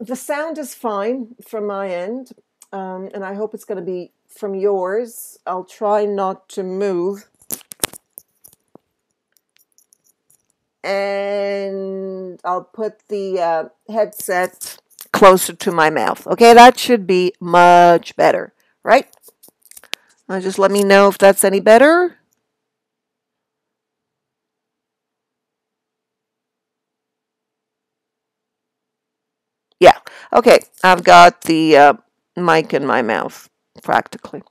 the sound is fine from my end, um, and I hope it's going to be from yours. I'll try not to move. And I'll put the uh, headset closer to my mouth. Okay, that should be much better, right? Now just let me know if that's any better. Yeah, okay, I've got the uh, mic in my mouth practically.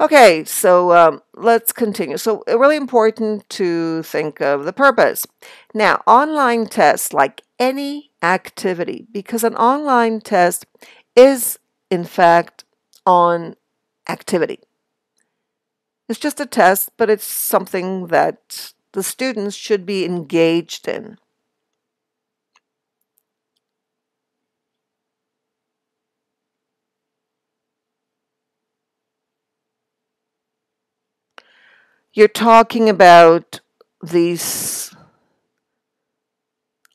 Okay, so um, let's continue. So, really important to think of the purpose. Now, online tests, like any activity, because an online test is, in fact, on activity. It's just a test, but it's something that the students should be engaged in. You're talking about these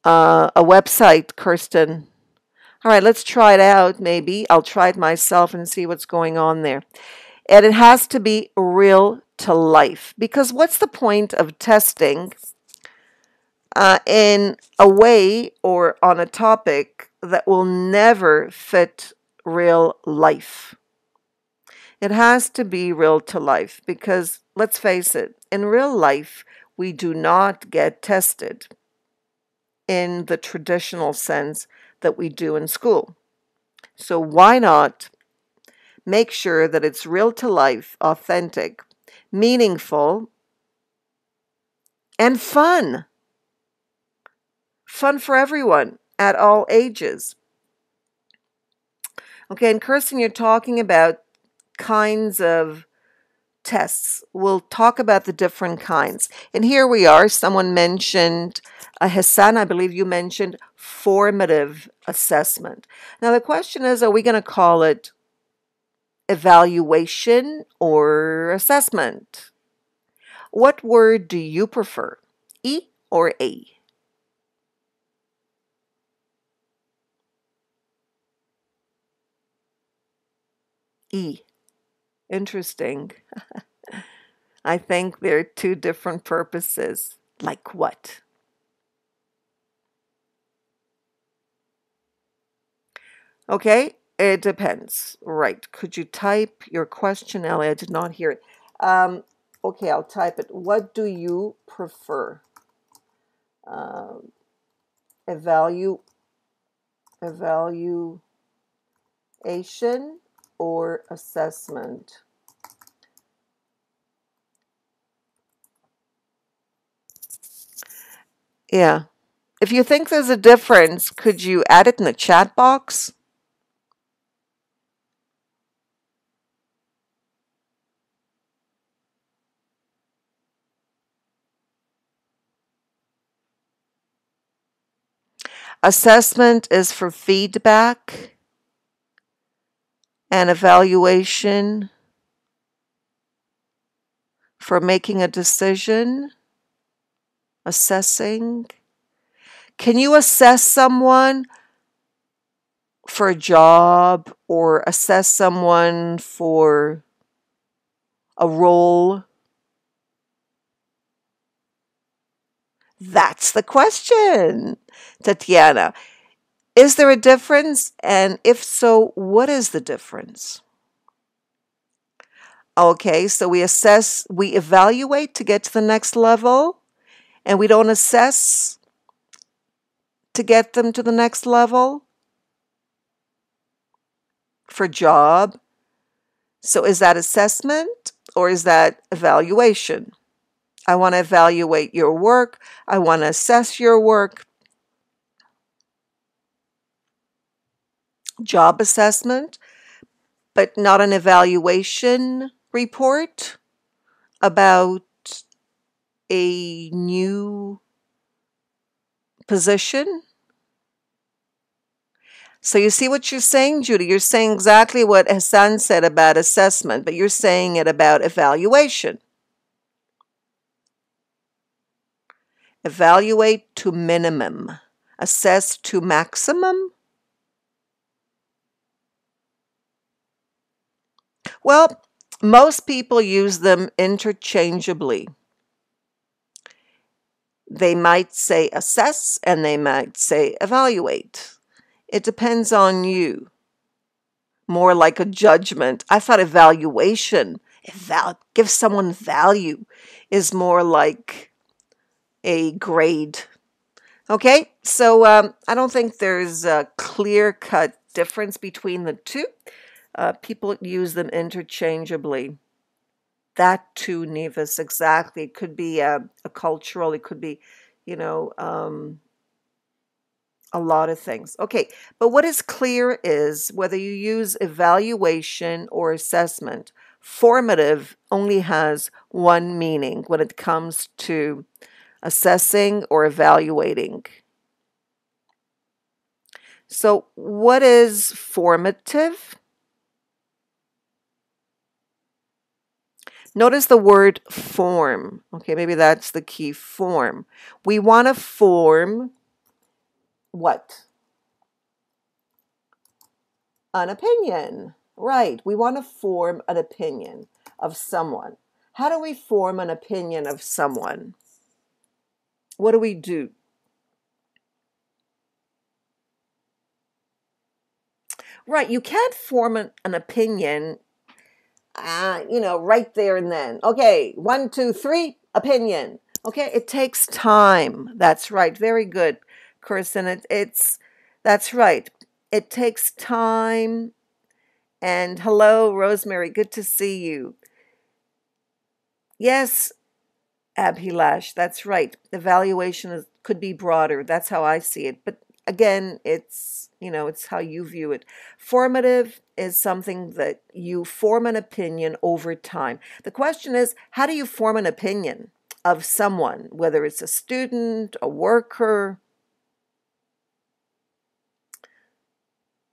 uh, a website, Kirsten. All right, let's try it out. Maybe I'll try it myself and see what's going on there. And it has to be real to life because what's the point of testing uh, in a way or on a topic that will never fit real life? It has to be real to life because let's face it, in real life, we do not get tested in the traditional sense that we do in school. So, why not make sure that it's real to life, authentic, meaningful, and fun? Fun for everyone at all ages. Okay, and Kirsten, you're talking about kinds of tests. We'll talk about the different kinds. And here we are. Someone mentioned, uh, Hassan, I believe you mentioned formative assessment. Now, the question is are we going to call it evaluation or assessment? What word do you prefer, E or A? E. Interesting. I think there are two different purposes. Like what? Okay, it depends. Right. Could you type your question, Ellie? I did not hear it. Um, okay, I'll type it. What do you prefer? Um, evalu evaluation or assessment. Yeah. If you think there's a difference, could you add it in the chat box? Assessment is for feedback and evaluation for making a decision, assessing. Can you assess someone for a job or assess someone for a role? That's the question, Tatiana. Is there a difference? And if so, what is the difference? Okay, so we assess, we evaluate to get to the next level, and we don't assess to get them to the next level for job. So is that assessment or is that evaluation? I want to evaluate your work. I want to assess your work. Job assessment, but not an evaluation report about a new position. So you see what you're saying, Judy? You're saying exactly what Hassan said about assessment, but you're saying it about evaluation. Evaluate to minimum, assess to maximum, Well, most people use them interchangeably. They might say assess and they might say evaluate. It depends on you. More like a judgment. I thought evaluation, eval- give someone value, is more like a grade. Okay, so um, I don't think there's a clear cut difference between the two. Uh, people use them interchangeably. That too, Nevis, exactly. It could be a, a cultural, it could be, you know, um, a lot of things. Okay, but what is clear is whether you use evaluation or assessment, formative only has one meaning when it comes to assessing or evaluating. So, what is formative? Notice the word form. Okay, maybe that's the key form. We want to form what? An opinion. Right. We want to form an opinion of someone. How do we form an opinion of someone? What do we do? Right, you can't form an, an opinion, uh, you know, right there and then. Okay, one, two, three, opinion. Okay, it takes time. That's right. Very good, Kirsten. It, it's that's right. It takes time. And hello, Rosemary. Good to see you. Yes, Abhilash, that's right. Evaluation is, could be broader. That's how I see it. But again, it's you know, it's how you view it. Formative is something that you form an opinion over time. The question is, how do you form an opinion of someone, whether it's a student, a worker?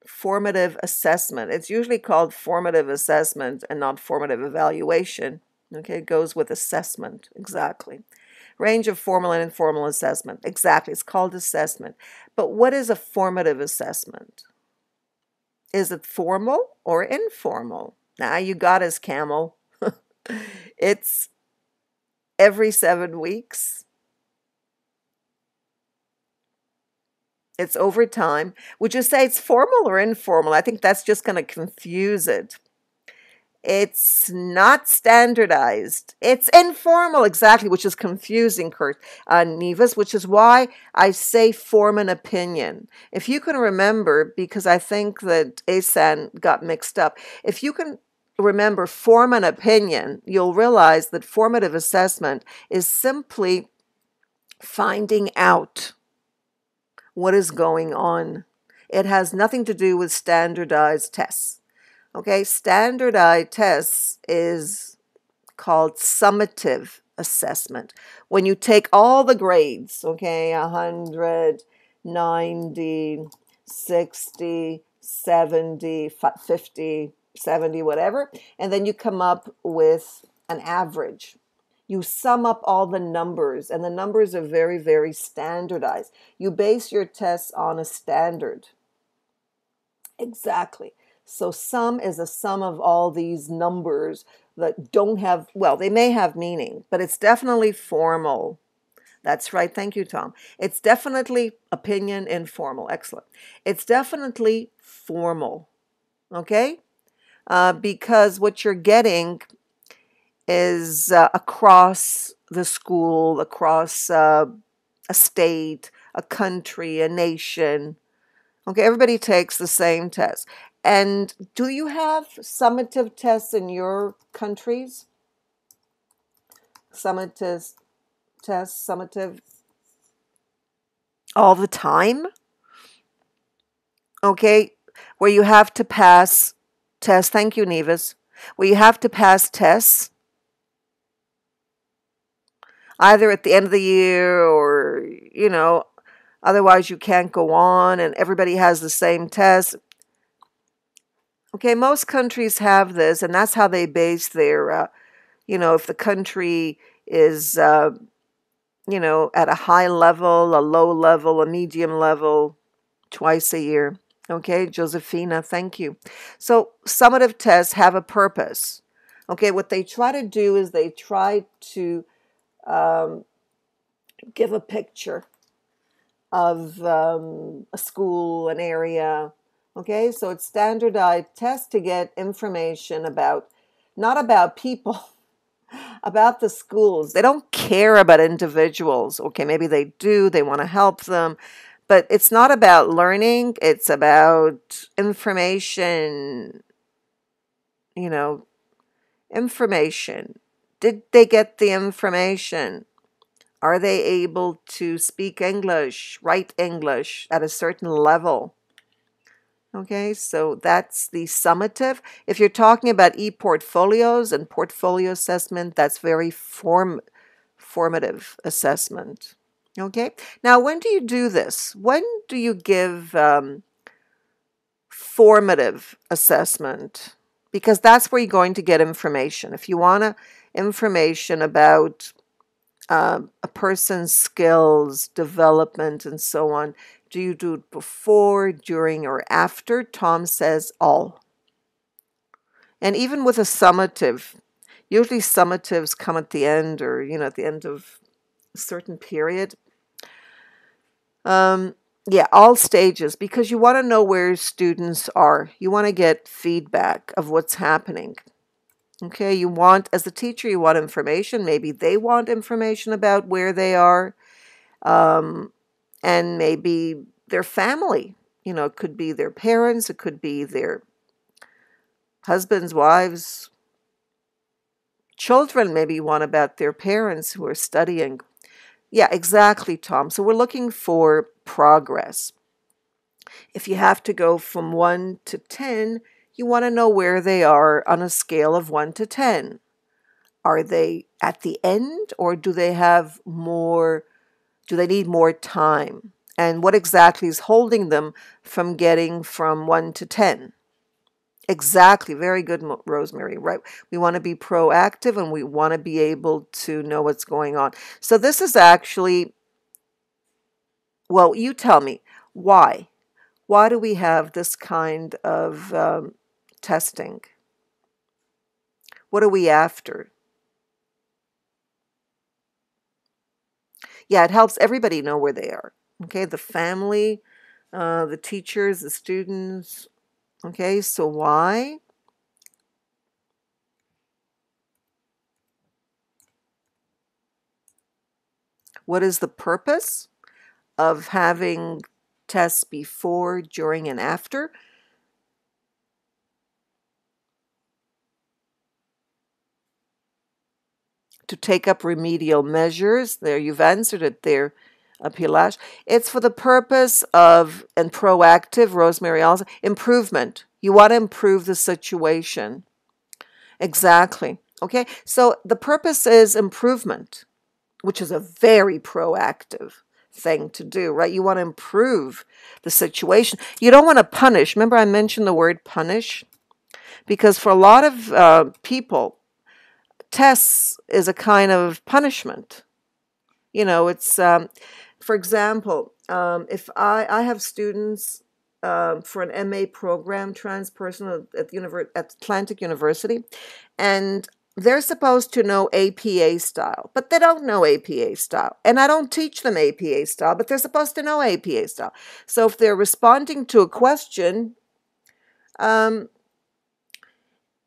Formative assessment. It's usually called formative assessment and not formative evaluation. Okay, it goes with assessment, exactly. Range of formal and informal assessment, exactly. It's called assessment. But what is a formative assessment? Is it formal or informal? Now you got us, camel. it's every seven weeks. It's over time. Would you say it's formal or informal? I think that's just going to confuse it. It's not standardized. It's informal, exactly, which is confusing, Kurt uh, Nevis, which is why I say form an opinion. If you can remember, because I think that Hassan got mixed up, if you can remember form an opinion, you'll realize that formative assessment is simply finding out what is going on. It has nothing to do with standardized tests. Okay, standardized tests is called summative assessment. When you take all the grades, okay, 100, 90, 60, 70, 50, 70, whatever, and then you come up with an average. You sum up all the numbers, and the numbers are very, very standardized. You base your tests on a standard. Exactly. So sum is a sum of all these numbers that don't have, well, they may have meaning, but it's definitely formal. That's right. Thank you, Tom. It's definitely opinion informal. Excellent. It's definitely formal. Okay? Uh, because what you're getting is uh, across the school, across uh, a state, a country, a nation. Okay, everybody takes the same test. And do you have summative tests in your countries? Summative tests, summative all the time? Okay, where you have to pass tests. Thank you, Nevis. Where you have to pass tests either at the end of the year or, you know, otherwise you can't go on and everybody has the same test. Okay, most countries have this, and that's how they base their, uh, you know, if the country is, uh, you know, at a high level, a low level, a medium level, twice a year. Okay, Josephina, thank you. So, summative tests have a purpose. Okay, what they try to do is they try to um, give a picture of um, a school, an area. Okay, so it's standardized tests to get information about, not about people, about the schools. They don't care about individuals. Okay, maybe they do, they want to help them, but it's not about learning, it's about information, you know, information. Did they get the information? Are they able to speak English, write English at a certain level? Okay, so that's the summative. If you're talking about e-portfolios and portfolio assessment, that's very form formative assessment. Okay, now when do you do this? When do you give um, formative assessment? Because that's where you're going to get information. If you want information about uh, a person's skills, development, and so on. Do you do it before, during, or after? Tom says all. And even with a summative, usually summatives come at the end or, you know, at the end of a certain period. Um, yeah, all stages because you want to know where students are. You want to get feedback of what's happening. Okay, you want, as a teacher, you want information. Maybe they want information about where they are, um, and maybe their family. You know, it could be their parents, it could be their husbands, wives, children. Maybe one about their parents who are studying. Yeah, exactly, Tom. So we're looking for progress. If you have to go from 1 to 10, you want to know where they are on a scale of 1 to 10. Are they at the end or do they have more, do they need more time? And what exactly is holding them from getting from 1 to 10? Exactly. Very good, Rosemary. Right. We want to be proactive and we want to be able to know what's going on. So, this is actually, well, you tell me why. Why do we have this kind of um, testing. What are we after? Yeah, it helps everybody know where they are. Okay, the family, uh, the teachers, the students. Okay, so why? What is the purpose of having tests before, during, and after? To take up remedial measures. There, you've answered it there, Abhilash. It's for the purpose of, and proactive, Rosemary also, improvement. You want to improve the situation. Exactly. Okay, so the purpose is improvement, which is a very proactive thing to do, right? You want to improve the situation. You don't want to punish. Remember, I mentioned the word punish? Because for a lot of uh, people, tests is a kind of punishment. You know, it's, um, for example, um, if I, I have students um, for an MA program, transpersonal at, the at Atlantic University, and they're supposed to know APA style, but they don't know APA style. And I don't teach them APA style, but they're supposed to know APA style. So if they're responding to a question, um,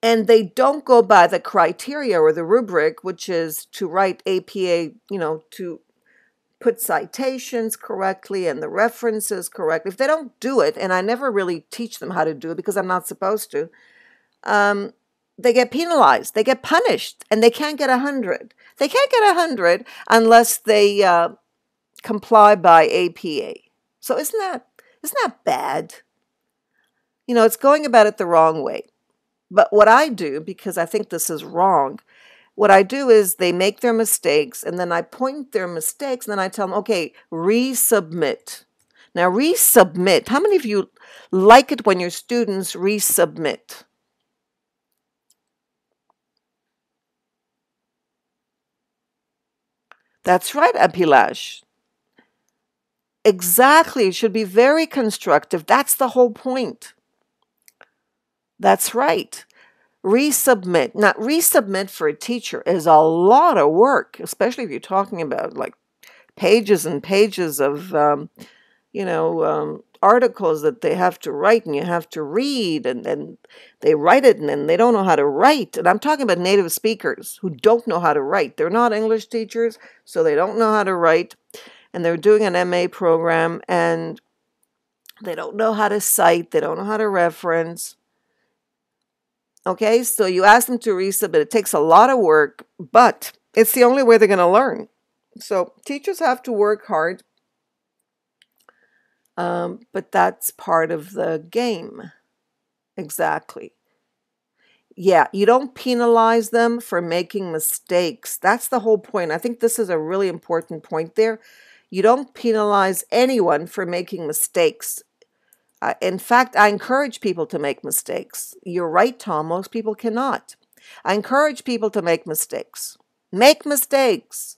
and they don't go by the criteria or the rubric, which is to write APA, you know, to put citations correctly and the references correctly. If they don't do it, and I never really teach them how to do it because I'm not supposed to, um, they get penalized, they get punished, and they can't get a hundred. They can't get a hundred unless they uh, comply by APA. So isn't that isn't that bad? You know, it's going about it the wrong way. But what I do, because I think this is wrong, what I do is they make their mistakes and then I point their mistakes and then I tell them, okay, resubmit. Now, resubmit. How many of you like it when your students resubmit? That's right, Abhilash. Exactly. It should be very constructive. That's the whole point. That's right. Resubmit. Now, resubmit for a teacher is a lot of work, especially if you're talking about like pages and pages of, um, you know, um, articles that they have to write and you have to read and then they write it and then they don't know how to write. And I'm talking about native speakers who don't know how to write. They're not English teachers, so they don't know how to write. And they're doing an MA program and they don't know how to cite, they don't know how to reference. Okay, so you ask them to resubmit. It takes a lot of work, but it's the only way they're going to learn. So teachers have to work hard um, but that's part of the game. Exactly. Yeah, you don't penalize them for making mistakes. That's the whole point. I think this is a really important point there. You don't penalize anyone for making mistakes. In fact, I encourage people to make mistakes. You're right, Tom. Most people cannot. I encourage people to make mistakes. Make mistakes.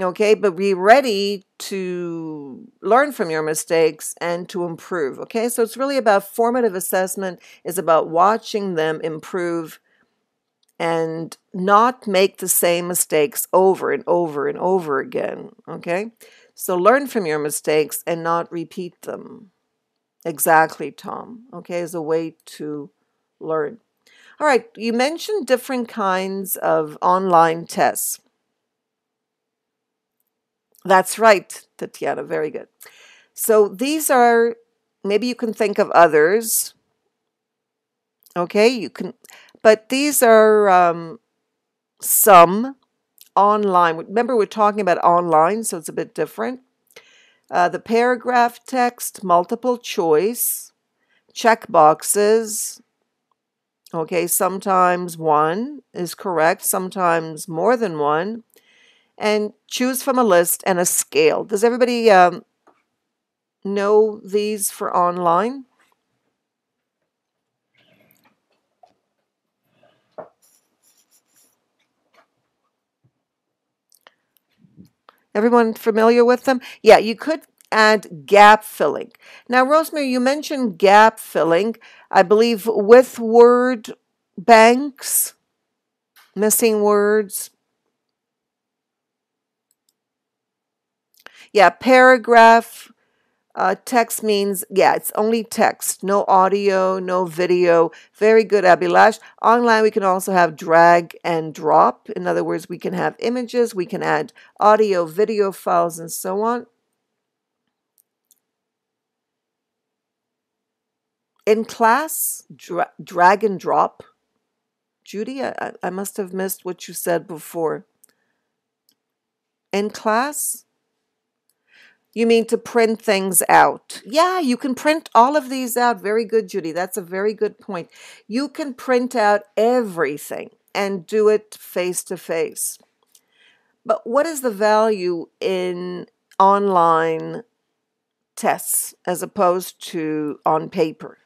Okay, but be ready to learn from your mistakes and to improve. Okay, so it's really about formative assessment, is about watching them improve and not make the same mistakes over and over and over again. Okay, so learn from your mistakes and not repeat them. Exactly, Tom. Okay, is a way to learn. All right, you mentioned different kinds of online tests. That's right, Tatiana. Very good. So these are, maybe you can think of others. Okay, you can, but these are um, some online. Remember, we're talking about online, so it's a bit different. Uh, the paragraph text, multiple choice, check boxes. Okay, sometimes one is correct, sometimes more than one and choose from a list and a scale. Does everybody um, know these for online? Everyone familiar with them? Yeah, you could add gap filling. Now, Rosemary, you mentioned gap filling, I believe with word banks, missing words, Yeah, paragraph uh, text means, yeah, it's only text, no audio, no video. Very good, Abhilash. Online, we can also have drag and drop. In other words, we can have images, we can add audio, video files, and so on. In class, dra drag and drop. Judy, I, I must have missed what you said before. In class, you mean to print things out? Yeah, you can print all of these out. Very good, Judy. That's a very good point. You can print out everything and do it face to face. But what is the value in online tests as opposed to on paper?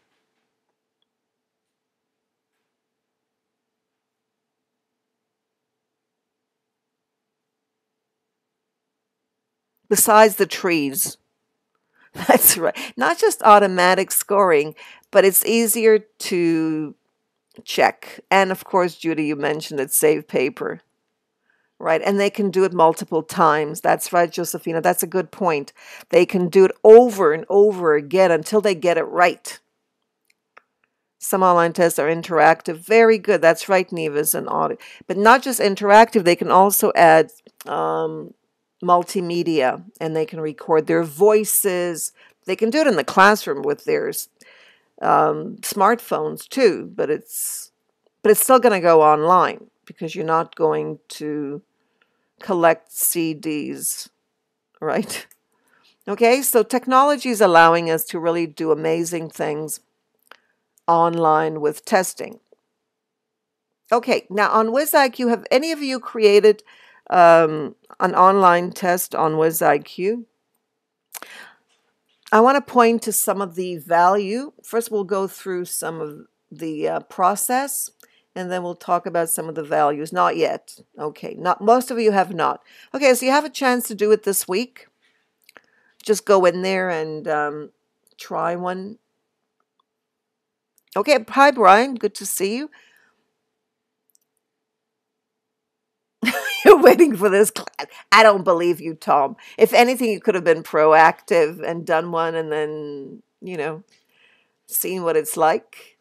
Besides the trees. That's right. Not just automatic scoring, but it's easier to check. And of course, Judy, you mentioned it, save paper. Right. And they can do it multiple times. That's right, Josephina. That's a good point. They can do it over and over again until they get it right. Some online tests are interactive. Very good. That's right, Nevis and audit. But not just interactive, they can also add um, multimedia and they can record their voices. They can do it in the classroom with their um, smartphones too, but it's but it's still going to go online because you're not going to collect CDs, right? Okay, so technology is allowing us to really do amazing things online with testing. Okay, now on WizIQ, you have any of you created um, an online test on WizIQ. I want to point to some of the value. First, we'll go through some of the uh, process, and then we'll talk about some of the values. Not yet. Okay, not most of you have not. Okay, so you have a chance to do it this week. Just go in there and um, try one. Okay, hi Brian, good to see you. You're waiting for this class. I don't believe you, Tom. If anything, you could have been proactive and done one and then, you know, seen what it's like.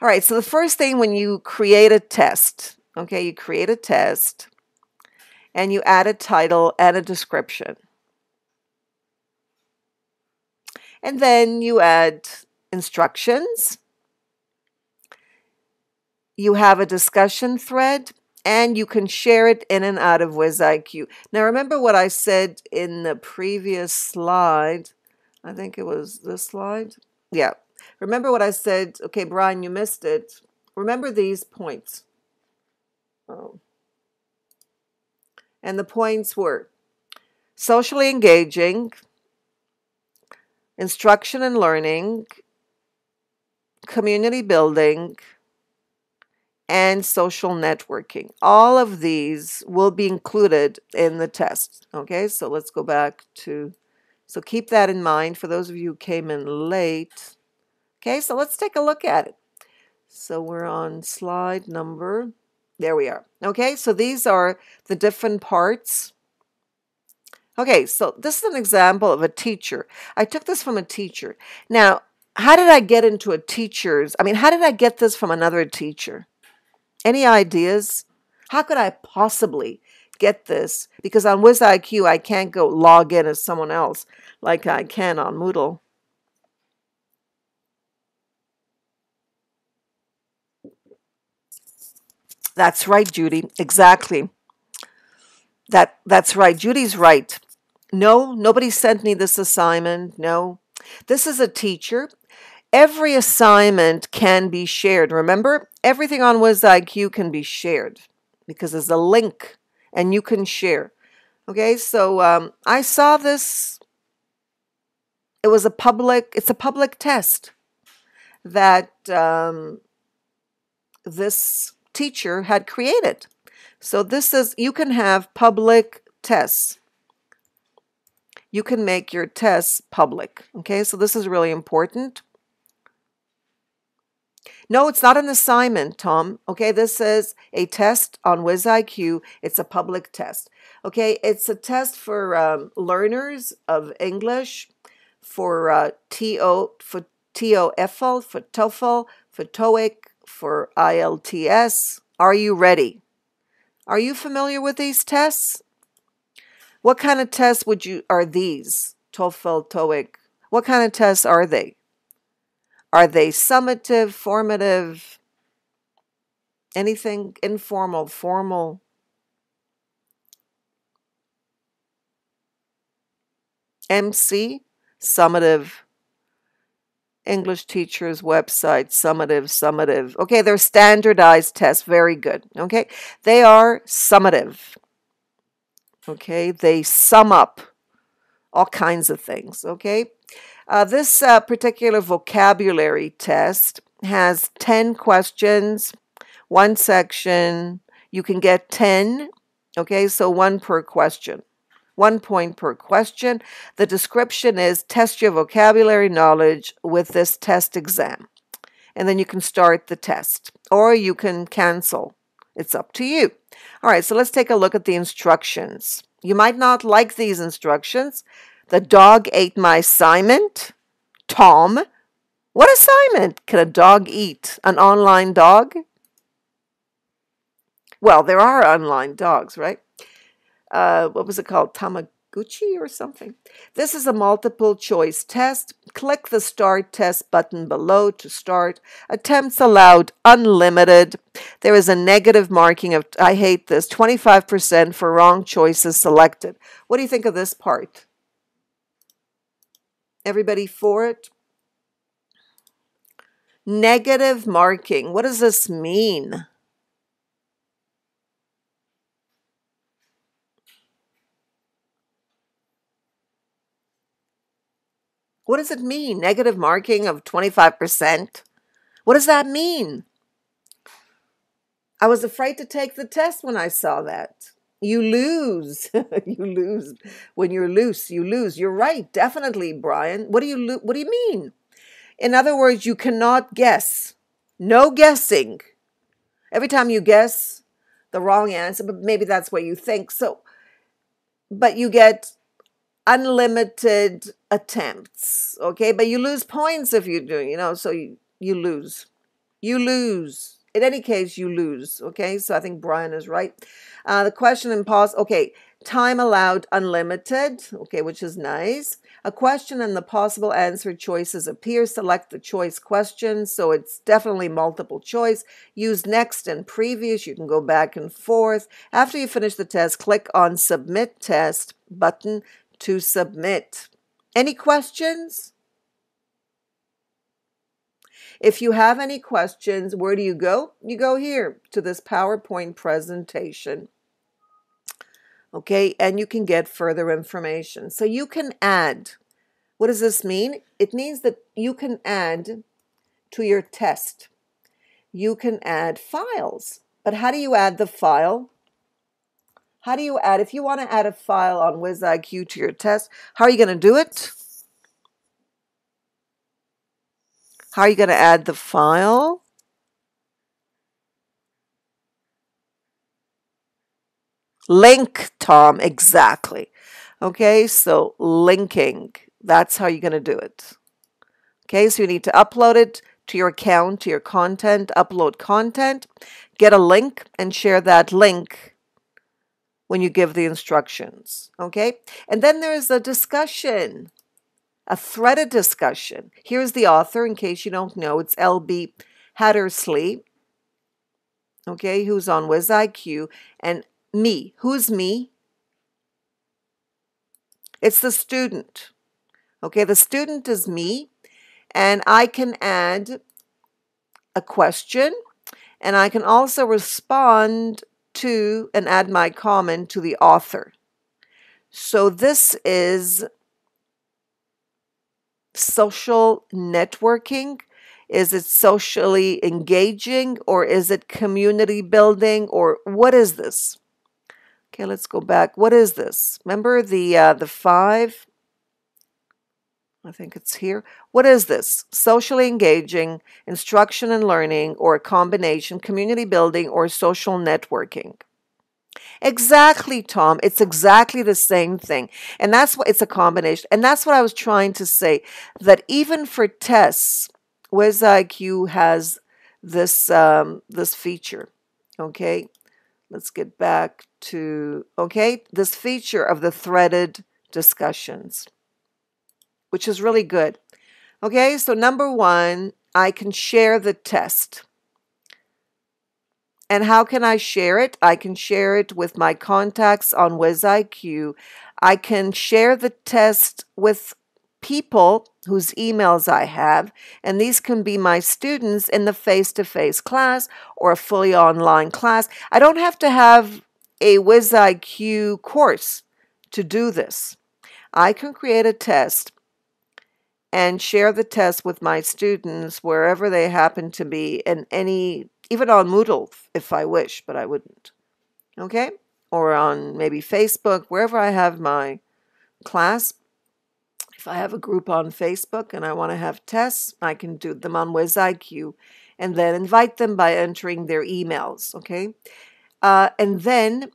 All right, so the first thing when you create a test, okay, you create a test and you add a title and a description. And then you add instructions. You have a discussion thread and you can share it in and out of WizIQ. Now, remember what I said in the previous slide? I think it was this slide. Yeah. Remember what I said? Okay, Brian, you missed it. Remember these points. Oh. And the points were socially engaging, instruction and learning, community building, and social networking. All of these will be included in the test. Okay, so let's go back to, so keep that in mind for those of you who came in late. Okay, so let's take a look at it. So we're on slide number, there we are. Okay, so these are the different parts. Okay, so this is an example of a teacher. I took this from a teacher. Now, how did I get into a teacher's? I mean, how did I get this from another teacher? Any ideas? How could I possibly get this? Because on WizIQ, I can't go log in as someone else like I can on Moodle. That's right, Judy. Exactly. That that's right. Judy's right. No, nobody sent me this assignment. No. This is a teacher every assignment can be shared. Remember, everything on WizIQ can be shared because there's a link and you can share. Okay, so um, I saw this. It was a public. It's a public test that um, this teacher had created. So this is you can have public tests. You can make your tests public. Okay, so this is really important. No, it's not an assignment, Tom. Okay, this is a test on WizIQ. It's a public test. Okay, it's a test for um, learners of English, for uh, TO, for TOEFL, for TOEFL, for TOEIC, for IELTS. Are you ready? Are you familiar with these tests? What kind of tests would you are these? TOEFL, TOEIC. What kind of tests are they? Are they summative, formative, anything informal, formal? MC, summative, English teachers website, summative, summative. Okay, they're standardized tests. Very good. Okay, they are summative. Okay, they sum up all kinds of things. Okay, uh, this uh, particular vocabulary test has 10 questions, one section. You can get 10, okay, so one per question. One point per question. The description is test your vocabulary knowledge with this test exam. And then you can start the test or you can cancel. It's up to you. All right, so let's take a look at the instructions. You might not like these instructions, the dog ate my assignment. Tom, what assignment can a dog eat? An online dog? Well, there are online dogs, right? Uh, what was it called? Tamagotchi or something? This is a multiple choice test. Click the Start Test button below to start. Attempts allowed, unlimited. There is a negative marking of, I hate this, 25% for wrong choices selected. What do you think of this part? Everybody for it? Negative marking. What does this mean? What does it mean? Negative marking of 25%? What does that mean? I was afraid to take the test when I saw that. You lose. you lose when you're loose. You lose. You're right, definitely, Brian. What do you lo- What do you mean? In other words, you cannot guess. No guessing. Every time you guess the wrong answer, but maybe that's what you think. So, but you get unlimited attempts. Okay, but you lose points if you do. You know, so you you lose. You lose in any case, you lose. Okay, so I think Brian is right. Uh, the question and pause. Okay, time allowed unlimited. Okay, which is nice. A question and the possible answer choices appear. Select the choice question. So it's definitely multiple choice. Use next and previous. You can go back and forth. After you finish the test, click on submit test button to submit. Any questions? If you have any questions, where do you go? You go here to this PowerPoint presentation. Okay, and you can get further information. So you can add. What does this mean? It means that you can add to your test. You can add files. But how do you add the file? How do you add, if you want to add a file on WizIQ to your test, how are you going to do it? How are you going to add the file? Link, Tom, exactly. Okay, so linking, that's how you're going to do it. Okay, so you need to upload it to your account, to your content, upload content, get a link, and share that link when you give the instructions. Okay, and then there's a discussion a threaded discussion. Here's the author, in case you don't know. It's L.B. Hattersley, okay, who's on WizIQ, and me. Who's me? It's the student. Okay, the student is me, and I can add a question, and I can also respond to and add my comment to the author. So this is social networking? Is it socially engaging or is it community building or what is this? Okay, let's go back. What is this? Remember the uh, the five? I think it's here. What is this? Socially engaging, instruction and learning, or a combination, community building, or social networking. Exactly, Tom. It's exactly the same thing. And that's what it's a combination. And that's what I was trying to say that even for tests, WizIQ has this um, this feature. Okay, let's get back to okay this feature of the threaded discussions, which is really good. Okay, so number one, I can share the test. And how can I share it? I can share it with my contacts on WizIQ. I can share the test with people whose emails I have, and these can be my students in the face to face class or a fully online class. I don't have to have a WizIQ course to do this. I can create a test and share the test with my students wherever they happen to be in any even on Moodle if I wish, but I wouldn't. Okay? Or on maybe Facebook, wherever I have my class. If I have a group on Facebook and I want to have tests, I can do them on WizIQ and then invite them by entering their emails. Okay? Uh, and then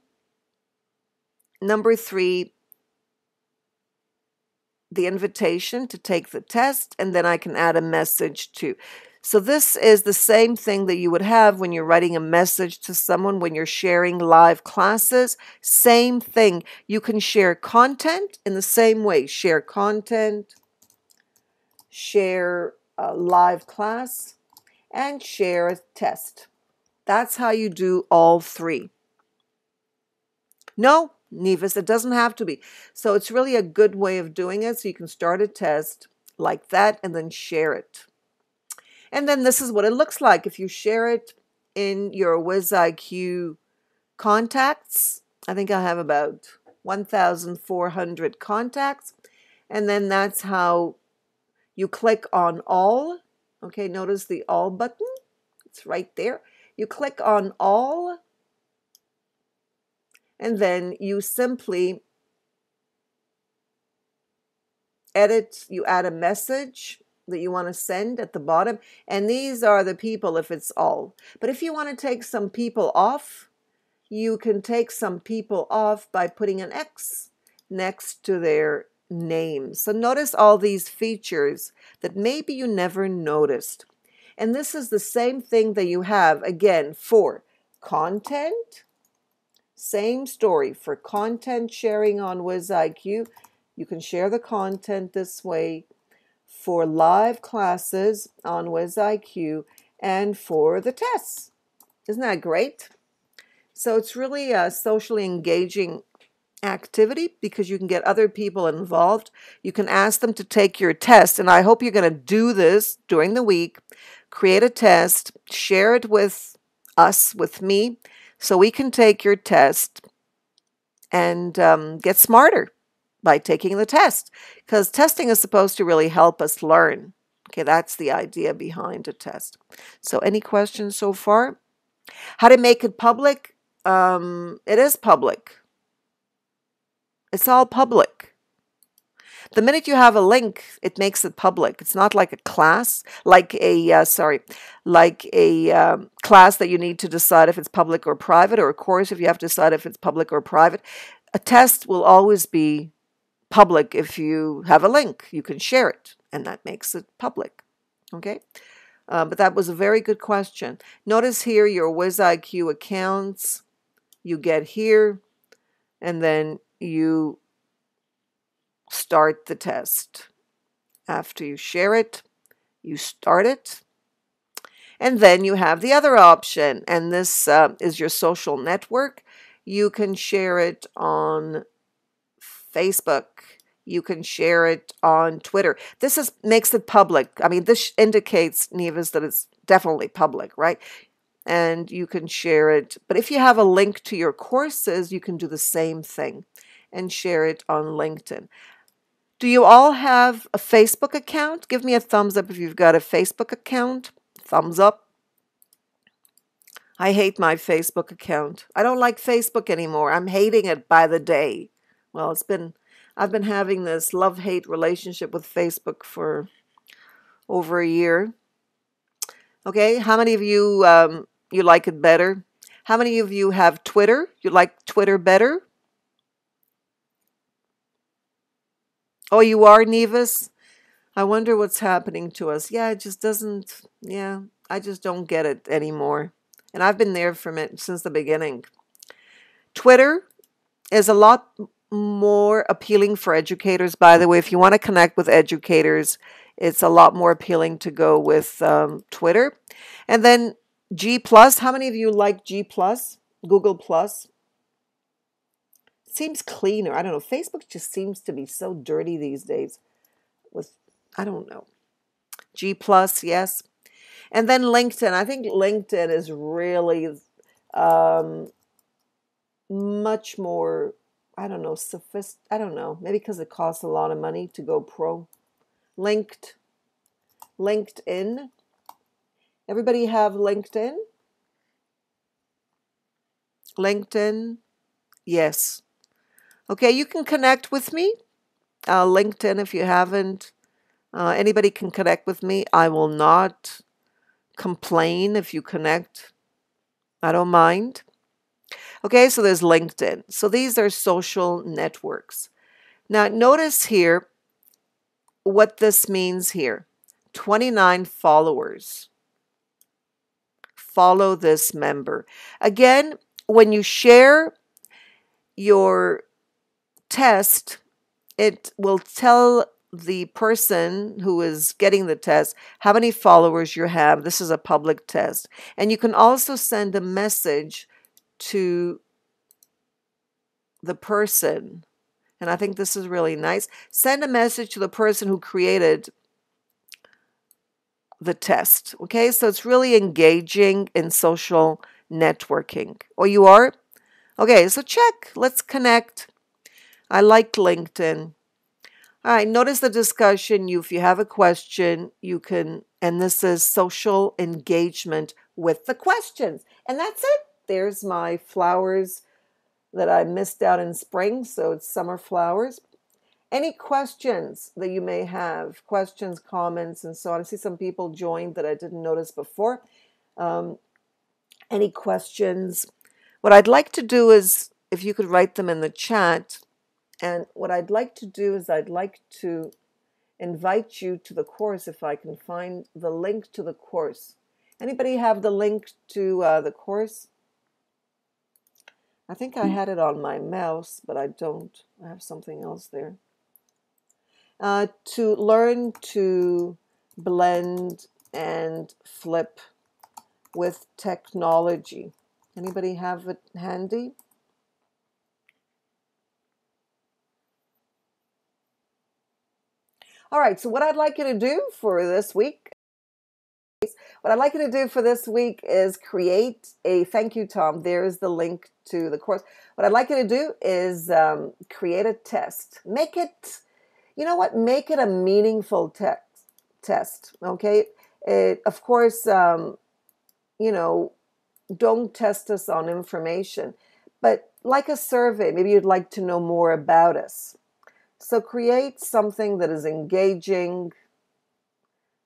number three, the invitation to take the test, and then I can add a message to. So this is the same thing that you would have when you're writing a message to someone, when you're sharing live classes. Same thing. You can share content in the same way. Share content, share a live class, and share a test. That's how you do all three. No, Nevis, it doesn't have to be. So it's really a good way of doing it. So you can start a test like that and then share it. And then this is what it looks like if you share it in your WizIQ contacts. I think I have about 1,400 contacts. And then that's how you click on all. Okay, notice the all button. It's right there. You click on all, and then you simply edit, you add a message that you want to send at the bottom. And these are the people if it's all. But if you want to take some people off, you can take some people off by putting an X next to their name. So notice all these features that maybe you never noticed. And this is the same thing that you have again for content. Same story for content sharing on WizIQ. You can share the content this way for live classes on WizIQ and for the tests. Isn't that great? So it's really a socially engaging activity because you can get other people involved. You can ask them to take your test, and I hope you're going to do this during the week. Create a test, share it with us, with me, so we can take your test and um, get smarter by taking the test because testing is supposed to really help us learn. Okay, that's the idea behind a test. So, any questions so far? How to make it public? Um, it is public. It's all public. The minute you have a link, it makes it public. It's not like a class, like a uh, sorry, like a um, class that you need to decide if it's public or private, or a course if you have to decide if it's public or private. A test will always be public if you have a link. You can share it, and that makes it public. Okay? Uh, but that was a very good question. Notice here your WizIQ accounts you get here, and then you start the test. After you share it, you start it. And then you have the other option, and this uh, is your social network. You can share it on Facebook. You can share it on Twitter. This is makes it public. I mean, this indicates, Nevis, that it's definitely public, right? And you can share it. But if you have a link to your courses, you can do the same thing and share it on LinkedIn. Do you all have a Facebook account? Give me a thumbs up if you've got a Facebook account. Thumbs up. I hate my Facebook account. I don't like Facebook anymore. I'm hating it by the day. Well, it's been I've been having this love-hate relationship with Facebook for over a year. Okay, how many of you um, you like it better? How many of you have Twitter? You like Twitter better? Oh, you are Nevis? I wonder what's happening to us. Yeah, it just doesn't, yeah, I just don't get it anymore. And I've been there from it since the beginning. Twitter is a lot more appealing for educators, by the way. If you want to connect with educators, it's a lot more appealing to go with um, Twitter. And then G Plus. How many of you like G Plus? Google Plus? Seems cleaner. I don't know. Facebook just seems to be so dirty these days. With I don't know. G Plus, yes. And then LinkedIn. I think LinkedIn is really um, much more I don't know, sophist I don't know, maybe because it costs a lot of money to go pro. Linked LinkedIn. Everybody have LinkedIn? LinkedIn? Yes. Okay, you can connect with me. Uh, LinkedIn, if you haven't. Uh, anybody can connect with me. I will not complain if you connect. I don't mind. Okay, so there's LinkedIn. So these are social networks. Now, notice here what this means here 29 followers. Follow this member. Again, when you share your test, it will tell the person who is getting the test how many followers you have. This is a public test. And you can also send a message to the person, and I think this is really nice, send a message to the person who created the test. Okay, so it's really engaging in social networking. Or oh, you are? Okay, so check. Let's connect. I like LinkedIn. All right, notice the discussion. You, if you have a question, you can, and this is social engagement with the questions. And that's it. There's my flowers that I missed out in spring, so it's summer flowers. Any questions that you may have, questions, comments, and so on. I see some people joined that I didn't notice before. Um, any questions? What I'd like to do is, if you could write them in the chat, and what I'd like to do is I'd like to invite you to the course if I can find the link to the course. Anybody have the link to uh, the course? I think I had it on my mouse, but I don't. I have something else there. Uh, to learn to blend and flip with technology. Anybody have it handy? All right, so what I'd like you to do for this week, what I'd like you to do for this week is create a thank you, Tom. There's the link to the course. What I'd like you to do is um, create a test. Make it, you know what? Make it a meaningful text test. Okay. It, of course, um, you know, don't test us on information, but like a survey, maybe you'd like to know more about us. So create something that is engaging,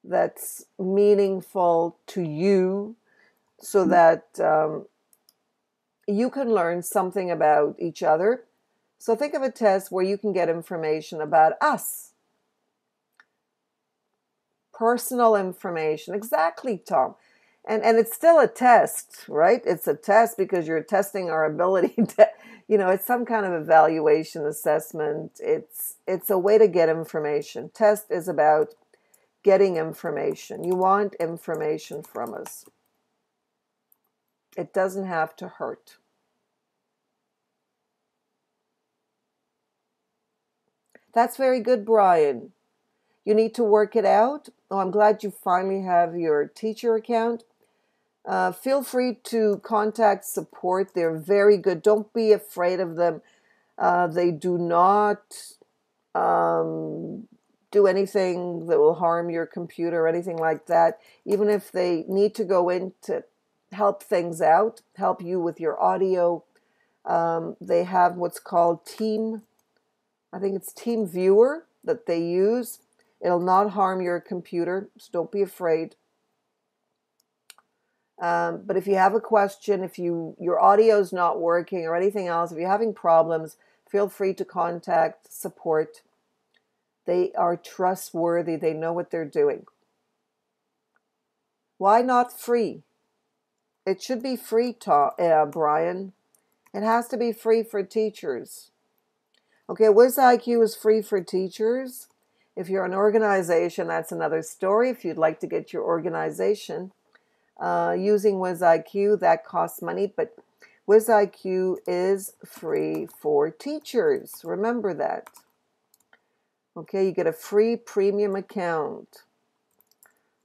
that's meaningful to you, so mm-hmm. that um, you can learn something about each other. So think of a test where you can get information about us. Personal information. Exactly, Tom. And and it's still a test, right? It's a test because you're testing our ability to you know it's some kind of evaluation assessment. It's it's a way to get information. Test is about getting information. You want information from us. It doesn't have to hurt. That's very good brian. You need to work it out. Oh i'm glad you finally have your teacher account uh, feel free to contact support. They're very good. Don't be afraid of them. Uh, they do not um, do anything that will harm your computer or anything like that. Even if they need to go in to help things out, help you with your audio, um, they have what's called Team, I think it's Team Viewer that they use. It'll not harm your computer, so don't be afraid. Um, but if you have a question, if you your audio is not working or anything else, if you're having problems, feel free to contact support. They are trustworthy. They know what they're doing. Why not free? It should be free, ta- uh, Brian. It has to be free for teachers. Okay, WizIQ is free for teachers. If you're an organization, that's another story. If you'd like to get your organization uh, using WizIQ, that costs money, but WizIQ is free for teachers. Remember that. Okay, you get a free premium account.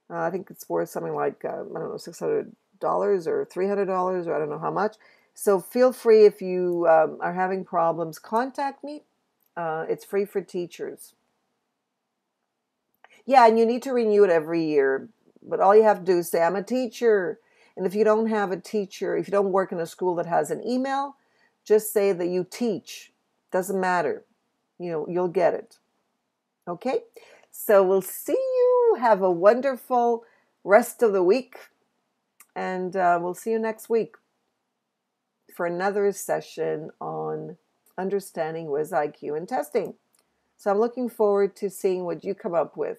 Uh, I think it's worth something like, uh, I don't know, $600 or $300 or I don't know how much. So feel free if you um, are having problems, contact me. Uh, it's free for teachers. Yeah, and you need to renew it every year but all you have to do is say, I'm a teacher. And if you don't have a teacher, if you don't work in a school that has an email, just say that you teach. Doesn't matter. You know, you'll get it. Okay? So we'll see you. Have a wonderful rest of the week. And uh, we'll see you next week for another session on understanding WizIQ and testing. So I'm looking forward to seeing what you come up with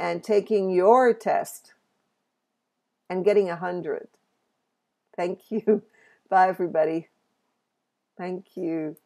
and taking your test and getting a hundred. Thank you. Bye, everybody. Thank you.